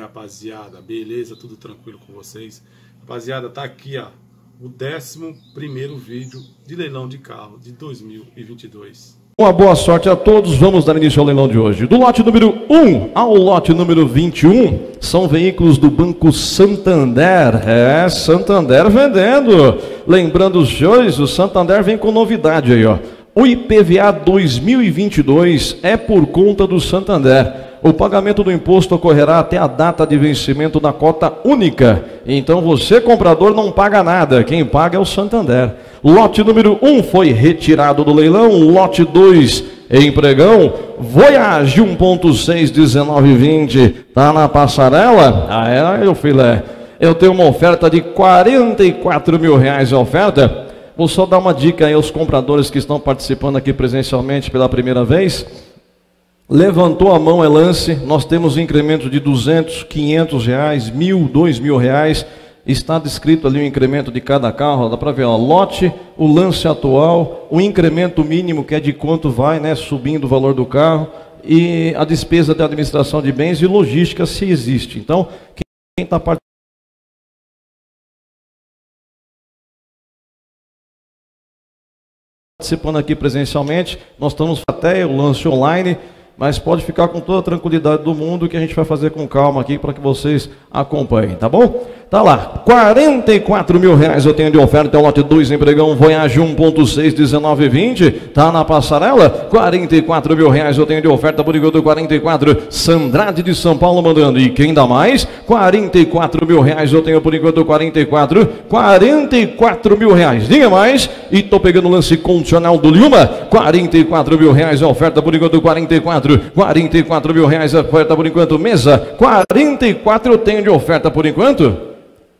Rapaziada. Beleza? Tudo tranquilo com vocês? Rapaziada, tá aqui, ó, o 11 primeiro vídeo de leilão de carro de 2022. Uma boa sorte a todos. Vamos dar início ao leilão de hoje. Do lote número 1 ao lote número 21 são veículos do Banco Santander. É, Santander vendendo. Lembrando os senhores, o Santander vem com novidade aí, ó. O IPVA 2022 é por conta do Santander. O pagamento do imposto ocorrerá até a data de vencimento da cota única. Então você, comprador, não paga nada. Quem paga é o Santander. Lote número 1 foi retirado do leilão. Lote 2 em pregão. Voyage 1.6 1920. Tá na passarela? Ah, é, meu filé. Eu tenho uma oferta de 44 mil reais a oferta. Vou só dar uma dica aí aos compradores que estão participando aqui presencialmente pela primeira vez. Levantou a mão é lance, nós temos um incremento de 200, 500 reais, mil, dois mil reais. Está descrito ali o incremento de cada carro, dá para ver, ó, lote, o lance atual, o incremento mínimo que é de quanto vai, né, subindo o valor do carro e a despesa de administração de bens e logística se existe. Então, quem está participando aqui presencialmente, nós estamos até o lance online mas pode ficar com toda a tranquilidade do mundo que a gente vai fazer com calma aqui para que vocês acompanhem, tá bom? Tá lá, 44 mil reais eu tenho de oferta, é o lote 2 empregão Voyage 1.6, 1920, tá na passarela, 44 mil reais eu tenho de oferta por enquanto 44, Sandrade de São Paulo mandando, e quem dá mais? 44 mil reais eu tenho por enquanto 44, 44 mil reais, diga mais, e tô pegando o lance condicional do Lima, 44 mil reais a oferta por enquanto 44, 44 mil reais a oferta por enquanto, mesa, 44 eu tenho de oferta por enquanto.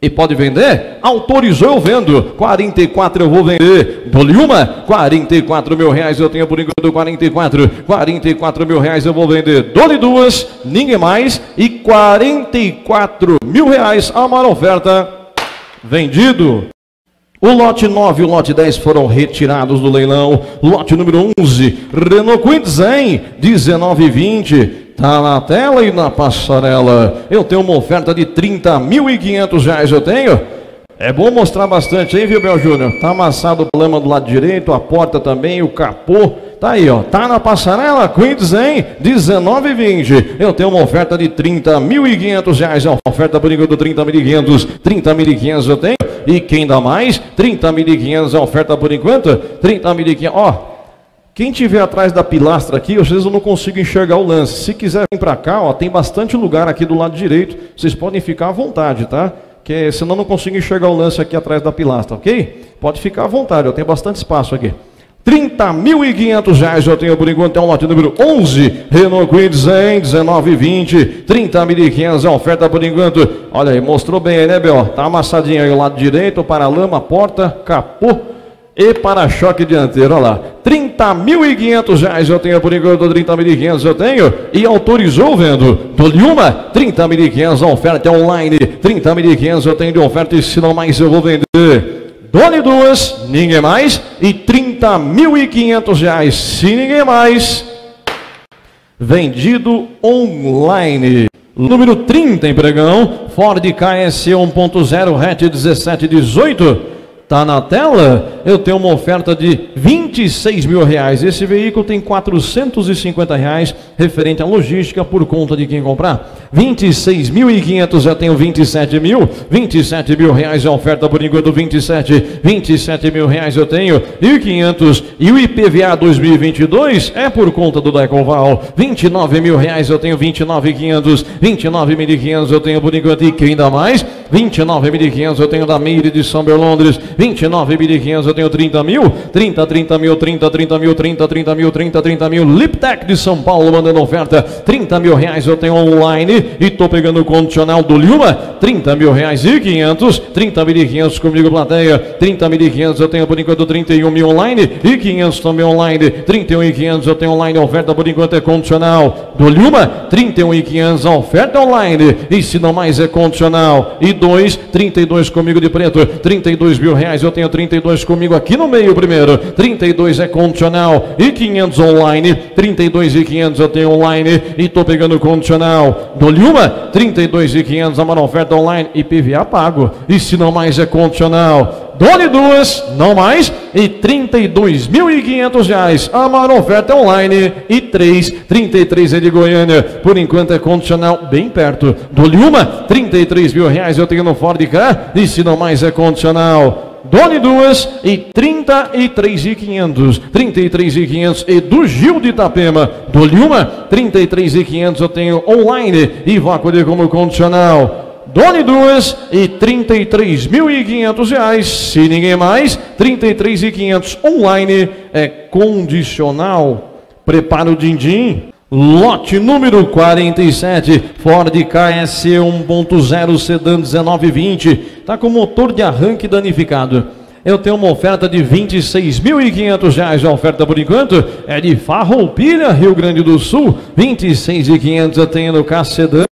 E pode vender? Autorizou eu vendo. 44 eu vou vender. Dole uma? 44 mil reais eu tenho por enquanto 44. 44 mil reais eu vou vender. Dole duas, ninguém mais. E 44 mil reais a maior oferta. Vendido. O lote 9 e o lote 10 foram retirados do leilão. Lote número 11, Renault Kwid Zen, 1920. Tá na tela e na passarela. Eu tenho uma oferta de 30.500 reais, eu tenho. É bom mostrar bastante aí, viu, Bel Júnior? Tá amassado o lama do lado direito, a porta também, o capô. Tá aí, ó. Tá na passarela, Quintes, hein? 19,20. Eu tenho uma oferta de 30.500 reais. É uma oferta por enquanto 30.500. 30.500 eu tenho. E quem dá mais? 30.500 é oferta por enquanto. 30.500. Ó, quem tiver atrás da pilastra aqui, às vezes eu não consigo enxergar o lance. Se quiser vir para cá, ó, tem bastante lugar aqui do lado direito. Vocês podem ficar à vontade, tá? Que senão eu não consigo enxergar o lance aqui atrás da pilastra, ok? Pode ficar à vontade, eu tenho bastante espaço aqui. 30.500 reais eu tenho por enquanto, é um lote número 11, Renault Kwid Zen, 19,20, 30.500 é oferta por enquanto. Olha aí, mostrou bem aí, né, Bel? Tá amassadinho aí o lado direito, para-lama, porta, capô e para-choque dianteiro, olha lá. 30.500 reais eu tenho por enquanto, 30.500 eu tenho e autorizou vendo. Dou-lhe uma, 30.500 a oferta online, 30.500 eu tenho de oferta e se não mais eu vou vender. Dole duas, ninguém mais, e 30.500 reais, se ninguém mais, vendido online. Número 30 em pregão, Ford KS 1.0 hatch 1718. Está na tela? Eu tenho uma oferta de 26 mil reais. Esse veículo tem 450 reais referente à logística por conta de quem comprar. 26.500 já tenho 27 mil. 27 mil reais a oferta por enquanto 27. 27 mil reais eu tenho. E 500 e o IPVA 2022 é por conta do Decoval. 29 mil reais eu tenho 29.500. 29.500 eu tenho por enquanto e quem dá mais? 29.500 eu tenho da Meire de São Berlondres. 29.500 eu tenho 30 mil, 30, 30 mil, 30, 30 mil, 30, 30 mil, 30, 30 mil, Liptec de São Paulo mandando oferta, 30 mil reais eu tenho online e tô pegando o condicional do Lima, 30 mil reais e 500, 30 mil e 500 comigo plateia, 30 mil e 500 eu tenho por enquanto 31 mil online e 500 também online, 31 e 500 eu tenho online, oferta por enquanto é condicional do Lima, 31 e 500 a oferta online. E se não mais é condicional e 32, 32 comigo de preto, 32 mil reais, eu tenho 32 comigo aqui no meio primeiro, 32 é condicional e 500 online, 32 e 500 eu tenho online e tô pegando condicional. Dou-lhe uma, 32 e 500 a maior oferta online e PVA pago, e se não mais é condicional. Dole duas, não mais, e 32.500 reais. A maior oferta online e 3, 33 é de Goiânia. Por enquanto é condicional bem perto. Dole uma, 33 mil reais eu tenho no Ford K, e se não mais é condicional. Dole duas e 33.500. 33.500 e do Gil de Itapema. Dole uma, 33.500 eu tenho online e vou acolher como condicional. Done duas e 33.500 reais. Se ninguém mais, 33.500 online é condicional. Prepara o din-din. Lote número 47, Ford KS 1.0 Sedan 1920, tá com motor de arranque danificado. Eu tenho uma oferta de R$ 26.500. A oferta por enquanto é de Farroupilha, Rio Grande do Sul. R$ 26.500 eu tenho no Sedan.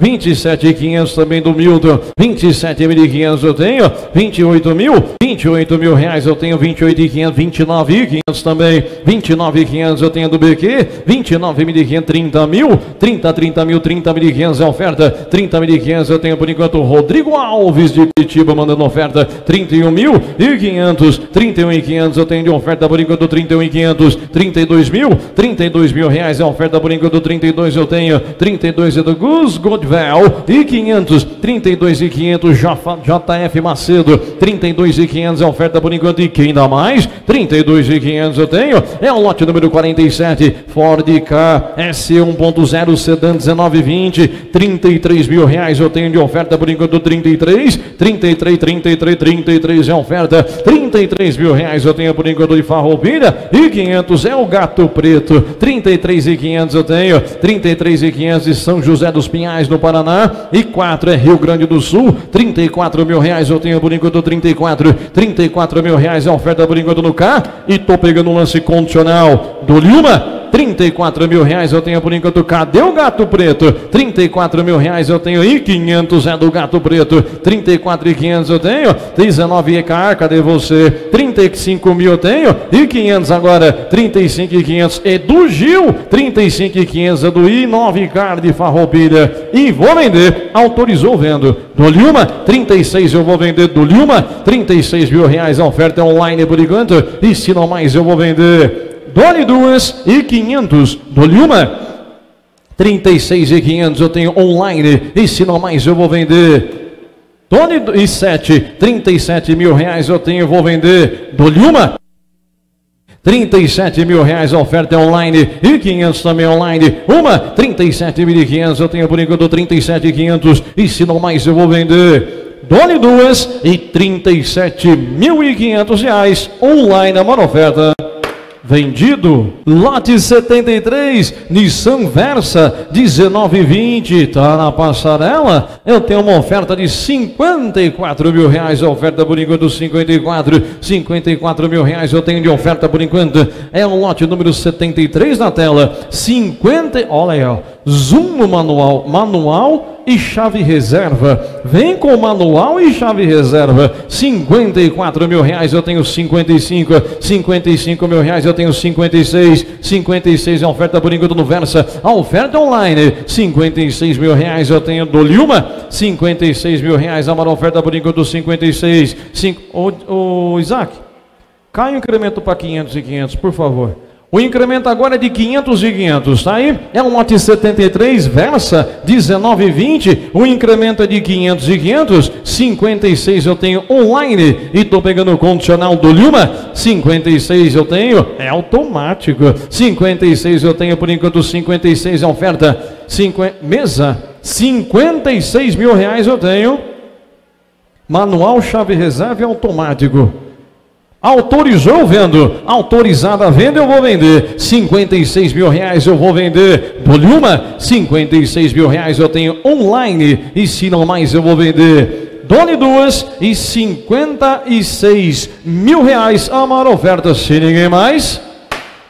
27.500 também do Milton, 27.500 eu tenho, 28 mil, 28 mil reais eu tenho, 28.500, 29.500 também, 29.500 eu tenho do BQ, 29.500, 30 mil, 30, 30 mil, 30.500 é oferta, 30.500 eu tenho por enquanto, Rodrigo Alves de Curitiba mandando oferta, 31 mil e 500, 31.500 eu tenho de oferta por enquanto, 31.500, 32 mil, 32 mil reais é oferta por enquanto, 32 eu tenho, 32 é do Gus, Cruz Godvel e 500, 32 e 500 JF Macedo, 32 e 500 é oferta por enquanto. E quem dá mais? 32 e 500 eu tenho, é o lote número 47, Ford K S 1.0 Sedan 1920, 33 mil reais eu tenho de oferta por enquanto. 33, 33, 33, 33 é oferta, 33 mil reais eu tenho por enquanto de Farroupilha e 500 é o Gato Preto, 33 e 500 eu tenho, 33 e 500 de São José dos Pinhais, no Paraná. E 4 é Rio Grande do Sul. 34 mil reais eu tenho por enquanto 34. 34 mil reais é a oferta por enquanto no K. E tô pegando um lance condicional do Lima. 34 mil reais eu tenho por enquanto. Cadê o gato preto? 34 mil reais eu tenho e 500 é do gato preto. 34 e 500 eu tenho. 19 EKR, cadê você? 35 mil eu tenho e 500 agora. 35 e 500 é do Gil. 35 e 500 é do I9 Car de Farroupilha. E vou vender. Autorizou vendo. Do Lima, 36 eu vou vender do Lima. 36 mil reais a oferta é online por enquanto. E se não mais eu vou vender. Dole duas e 500. Dole uma. 36 e 500 eu tenho online. E se não mais eu vou vender. Dole e 7. 37 mil reais eu tenho, vou vender. Dole uma. 37 mil reais a oferta é online e 500 também online. Uma, 37.500 eu tenho por enquanto 37.500 e se não mais eu vou vender. Dole duas e 37.500 reais online a oferta. Vendido, lote 73, Nissan Versa 1920, tá na passarela. Eu tenho uma oferta de 54 mil reais, oferta por enquanto 54, 54 mil reais eu tenho de oferta por enquanto. É o lote número 73 na tela, 50, olha aí, ó, zoom no manual, manual e chave reserva. Vem com manual e chave reserva. 54 mil reais eu tenho 55. 55 mil reais eu tenho 56. 56 é oferta por enquanto no Versa. A oferta online. 56 mil reais eu tenho do Lilma. 56 mil reais a maior oferta por enquanto 56. Cinco, o, o Isaac, cai o incremento para 500 e 500, por favor. O incremento agora é de 500 e 500, tá aí? É um lote 73 Versa 1920. O incremento é de 500 e 500. 56 eu tenho online e tô pegando o condicional do Luma. 56 eu tenho, é automático. 56 eu tenho por enquanto 56 é oferta. 50, mesa 56 mil reais eu tenho. Manual chave reserva automático. Autorizou vendo, autorizada a venda eu vou vender, 56 mil reais eu vou vender, Boluma, 56 mil reais eu tenho online. E se não mais eu vou vender, Dole duas e 56 mil reais. A maior oferta, se ninguém mais,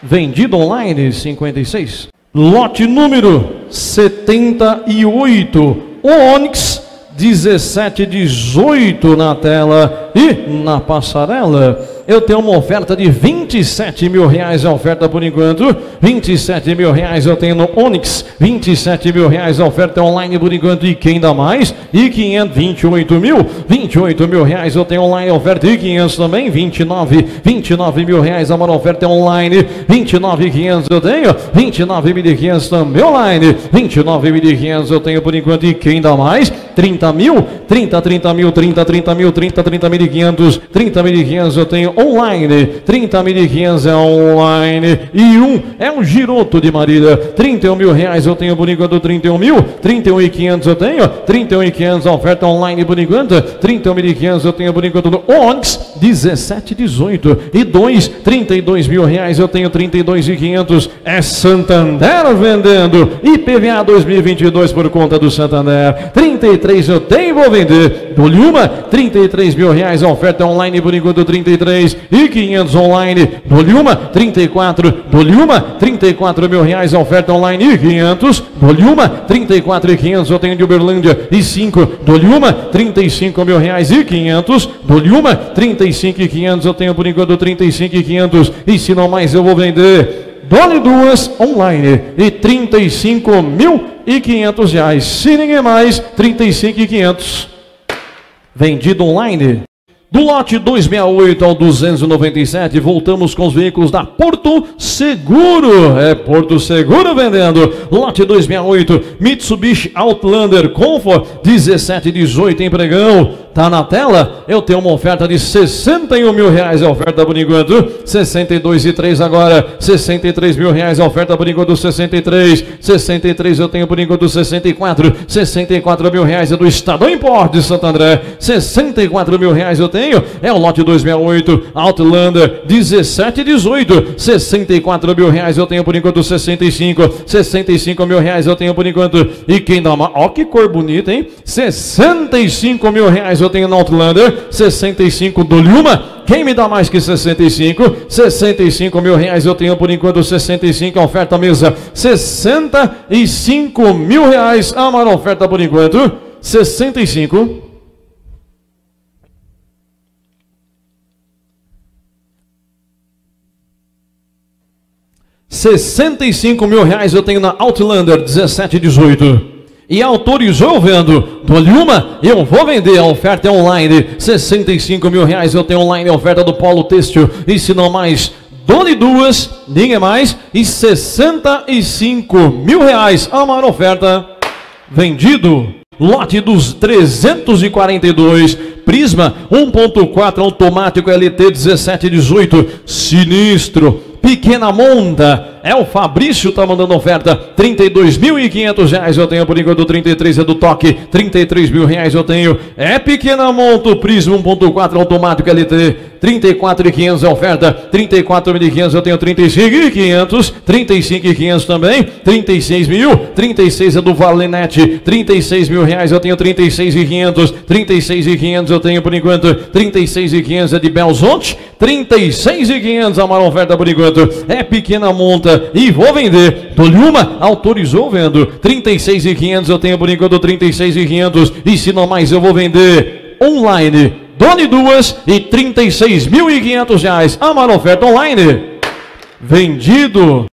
vendido online 56, lote número 78, o Onix 17, 18 na tela e na passarela eu tenho uma oferta de 27 mil reais, a oferta por enquanto, 27 mil reais eu tenho no Onix, 27 mil reais a oferta online por enquanto, e quem dá mais? E 500, 28 mil, 28 mil reais eu tenho online, oferta e 500 também, 29, 29 mil reais a oferta online, 29 500 eu tenho, 29 mil 500 também online, 29 mil 500 eu tenho por enquanto, e quem dá mais? 30 mil, 30, 30 mil, 30, 30 mil, 30, 30 mil 500, 30 mil 500 eu tenho online, 30 mil 500 é online, e um é um giroto de Marília, 31 mil reais eu tenho por enquanto, 31 mil, 31 e 500 eu tenho, 31 e 500 a oferta online por enquanto, 31 mil 500 eu tenho por enquanto Onix, 17, 18 e 2, 32 mil reais eu tenho 32 e 500, é Santander vendendo, IPVA 2022 por conta do Santander, 33 33 eu tenho vou vender. Dou-lhe uma, 33 mil reais a oferta online por enquanto 33 e 500 online. Dou-lhe uma, 34, dou-lhe uma, 34 mil reais a oferta online e 500. Dou-lhe uma, 34 e 500 eu tenho de Uberlândia e 5. Dou-lhe uma, 35 mil reais e 500. Dou-lhe uma, 35 e 500 eu tenho por enquanto 35 e 500 e se não mais eu vou vender. Dole duas online e 35 mil e 500 reais. Se ninguém mais, 35 e 500. Vendido online. Do lote 268 ao 297, voltamos com os veículos da Porto Seguro. É Porto Seguro vendendo. Lote 268, Mitsubishi Outlander Comfort 1718 em pregão. Tá na tela? Eu tenho uma oferta de 61 mil reais, a oferta por enquanto. 62 e 3 agora. 63 mil reais, a oferta por enquanto. 63. 63 eu tenho por enquanto. 64. 64 mil reais é do Estadão Import de Santo André. 64 mil reais eu tenho. É o lote 268 Outlander 17 e 18. 64 mil reais eu tenho por enquanto. 65. 65 mil reais eu tenho por enquanto. E quem dá uma. Ó, que cor bonita, hein? 65 mil reais eu eu tenho no Outlander, 65 do Luma. Quem me dá mais que 65? 65 mil reais eu tenho por enquanto 65, oferta mesa 65 mil reais, a maior oferta por enquanto 65. Sessenta e cinco mil reais eu tenho na Outlander 1718 e autorizou vendo. Dou-lhe uma, eu vou vender. A oferta é online. 65 mil reais eu tenho online. A oferta do Polo Têxtil. E se não mais, dou-lhe duas, ninguém mais. E 65 mil reais. A maior oferta. Vendido. Lote dos 342. Prisma 1.4 automático LT 1718. Sinistro. Pequena monta é o Fabrício tá mandando oferta. 32.500 reais eu tenho por enquanto. 33 é do toque. 33 mil reais eu tenho. É pequena monta. Prisma 1.4 automático LT. 34.500 é oferta. 34.500 eu tenho. 35.500. 35.500 também. 36 mil. 36 é do Valenete. 36 mil reais eu tenho. 36.500. 36.500 eu tenho por enquanto. 36.500 é de Belzonte. 36.500 a maior oferta por enquanto. É pequena monta e vou vender. Dou-lhe uma, autorizou vendo. 36,500 eu tenho por enquanto 36,500 e se não mais eu vou vender online. Dole duas e 36.500 reais. A maior oferta online. Vendido.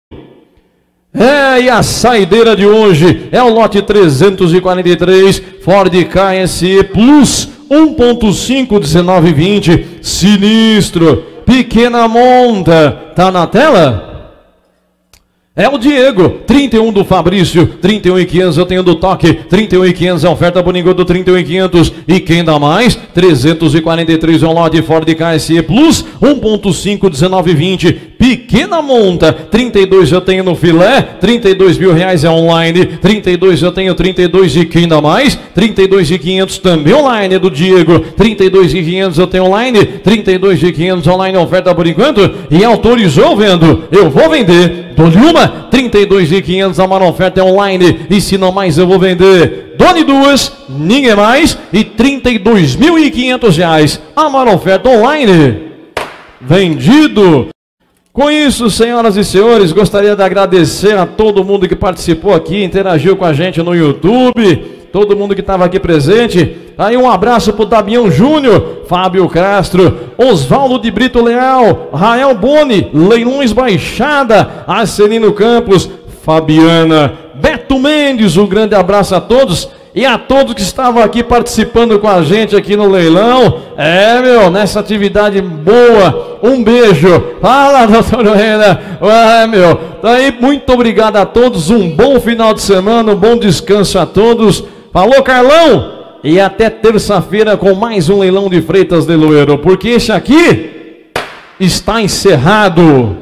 É, e a saideira de hoje é o lote 343 Ford KSE Plus 1.5 1920 sinistro, pequena monta. Tá na tela? É o Diego, 31 do Fabrício, 31 e 500 eu tenho do toque, 31 e 500 é oferta por enquanto, 31 e 500 e quem dá mais? 343 é um lote Ford KSE Plus, 1.5, 19 20, pequena monta, 32 eu tenho no filé, 32 mil reais é online, 32 eu tenho 32 e quem dá mais? 32 e 500 também online é do Diego, 32 e 500 eu tenho online, 32 e 500 online oferta por enquanto e autorizou vendo, eu vou vender Dou-lhe uma, 32.500 a maior oferta é online. E se não mais eu vou vender. Dou-lhe duas, ninguém mais. E 32.500 reais a maior oferta online. Vendido. Com isso, senhoras e senhores, gostaria de agradecer a todo mundo que participou aqui, interagiu com a gente no YouTube todo mundo que estava aqui presente. Aí um abraço pro Damião Júnior, Fábio Castro, Oswaldo de Brito Leal, Rael Boni, Leilões Baixada, Arcelino Campos, Fabiana, Beto Mendes, um grande abraço a todos. E a todos que estavam aqui participando com a gente aqui no leilão, é meu, nessa atividade boa, um beijo. Fala, doutor Reina. É meu, daí muito obrigado a todos, um bom final de semana, um bom descanso a todos. Falou, Carlão? E até terça-feira com mais um leilão de Freitas de Loeiro, porque este aqui está encerrado.